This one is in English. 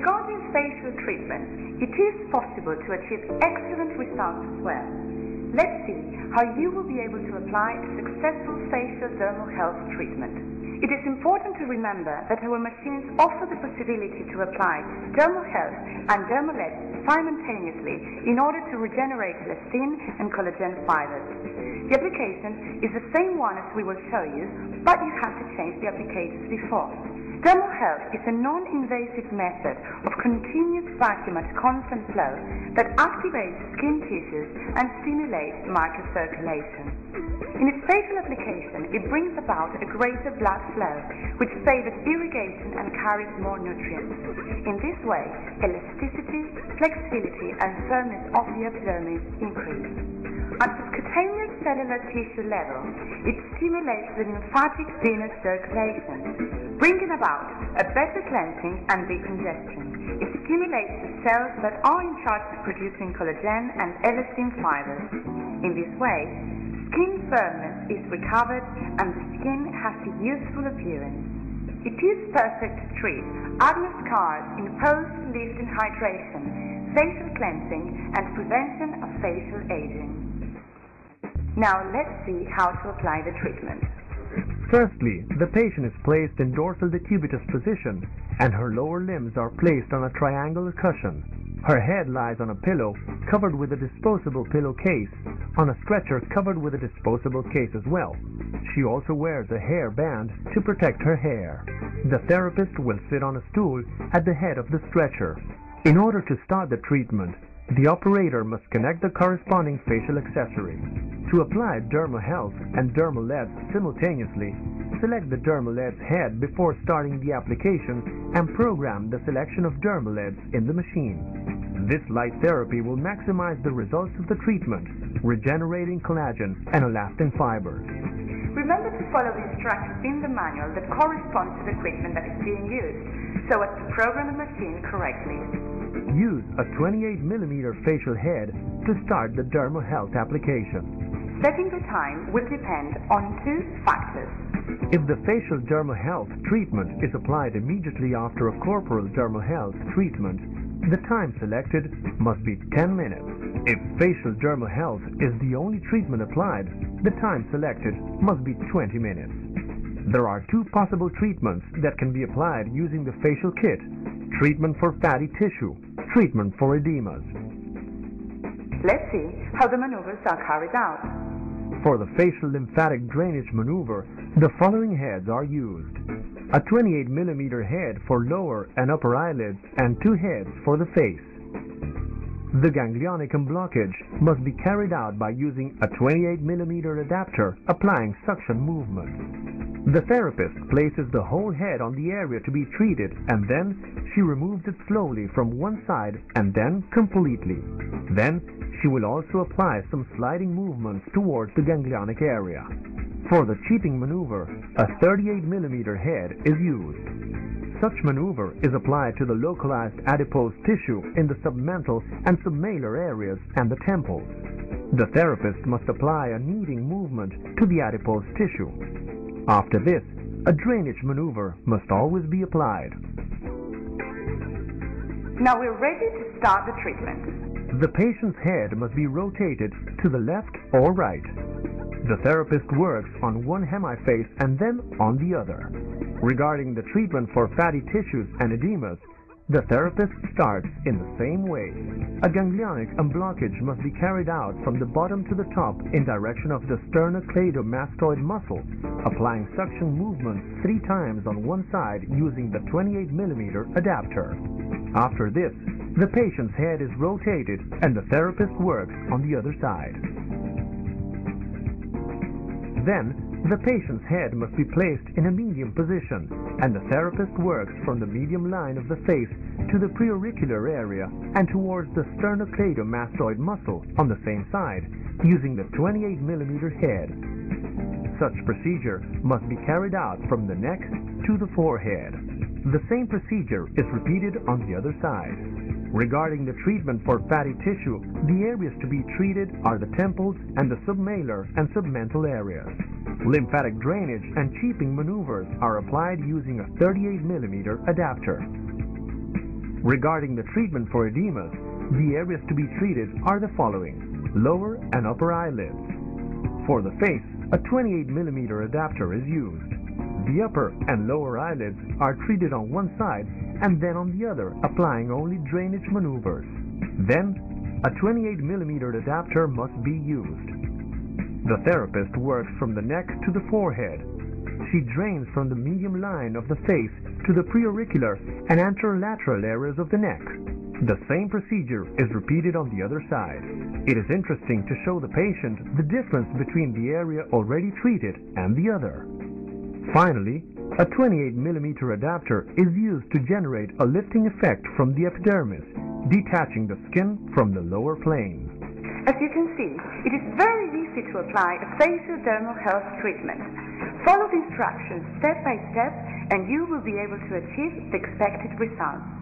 Regarding facial treatment, it is possible to achieve excellent results as well. Let's see how you will be able to apply a successful facial Dermohealth treatment. It is important to remember that our machines offer the possibility to apply Dermohealth and DermoLED simultaneously in order to regenerate elastin and collagen fibers. The application is the same one as we will show you, but you have to change the applicators before. Dermohealth is a non-invasive method of continuous vacuum at constant flow that activates skin tissues and stimulates microcirculation. In its facial application, it brings about a greater blood flow, which favors irrigation and carries more nutrients. In this way, elasticity, flexibility, and firmness of the epidermis increase. At the cutaneous cellular tissue level, it stimulates the lymphatic venous circulation, bringing about a better cleansing and decongestion. It stimulates the cells that are in charge of producing collagen and elastin fibers. In this way, skin firmness is recovered and the skin has a youthful appearance. It is perfect to treat acne scars in post-lifting hydration, facial cleansing, and prevention of facial aging. Now let's see how to apply the treatment. Firstly, the patient is placed in dorsal decubitus position and her lower limbs are placed on a triangular cushion. Her head lies on a pillow covered with a disposable pillowcase, on a stretcher covered with a disposable case as well. She also wears a hair band to protect her hair. The therapist will sit on a stool at the head of the stretcher. In order to start the treatment, the operator must connect the corresponding facial accessory. To apply Dermohealth and DermoLEDs simultaneously, select the DermoLEDs head before starting the application and program the selection of DermoLEDs in the machine. This light therapy will maximize the results of the treatment, regenerating collagen and elastin fibers. Remember to follow the instructions in the manual that correspond to the equipment that is being used, so as to program the machine correctly. Use a 28 millimeter facial head to start the Dermohealth application. Setting the time will depend on two factors. If the facial Dermohealth treatment is applied immediately after a corporal Dermohealth treatment, the time selected must be 10 minutes. If facial Dermohealth is the only treatment applied, the time selected must be 20 minutes. There are two possible treatments that can be applied using the facial kit. Treatment for fatty tissue, treatment for edemas. Let's see how the maneuvers are carried out. For the facial lymphatic drainage maneuver, the following heads are used. A 28 millimeter head for lower and upper eyelids and two heads for the face. The ganglionic blockage must be carried out by using a 28 millimeter adapter applying suction movement. The therapist places the whole head on the area to be treated and then she removes it slowly from one side and then completely. Then she will also apply some sliding movements towards the ganglionic area. For the cheating maneuver, a 38 millimeter head is used. Such maneuver is applied to the localized adipose tissue in the submental and submalar areas and the temples. The therapist must apply a kneading movement to the adipose tissue. After this, a drainage maneuver must always be applied. Now we're ready to start the treatment. The patient's head must be rotated to the left or right. The therapist works on one hemiface and then on the other. Regarding the treatment for fatty tissues and edemas, the therapist starts in the same way. A ganglionic unblockage must be carried out from the bottom to the top in direction of the sternocleidomastoid muscle, applying suction movements three times on one side using the 28 millimeter adapter. After this, the patient's head is rotated and the therapist works on the other side. Then, the patient's head must be placed in a medium position and the therapist works from the medium line of the face to the preauricular area and towards the sternocleidomastoid muscle on the same side using the 28 millimeter head. Such procedure must be carried out from the neck to the forehead. The same procedure is repeated on the other side. Regarding the treatment for fatty tissue, the areas to be treated are the temples and the submalar and submental areas. Lymphatic drainage and cheaping maneuvers are applied using a 38 mm adapter. Regarding the treatment for edemas, the areas to be treated are the following lower and upper eyelids. For the face, a 28 mm adapter is used. The upper and lower eyelids are treated on one side and then on the other, applying only drainage maneuvers. Then, a 28 mm adapter must be used. The therapist works from the neck to the forehead. She drains from the medium line of the face to the preauricular and anterolateral areas of the neck. The same procedure is repeated on the other side. It is interesting to show the patient the difference between the area already treated and the other. Finally, a 28 mm adapter is used to generate a lifting effect from the epidermis, detaching the skin from the lower plane. As you can see, it is very easy to apply a facial Dermohealth treatment. Follow the instructions step by step and you will be able to achieve the expected results.